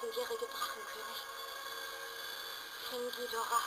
taubenjährige Drachenkönig. Fingidora.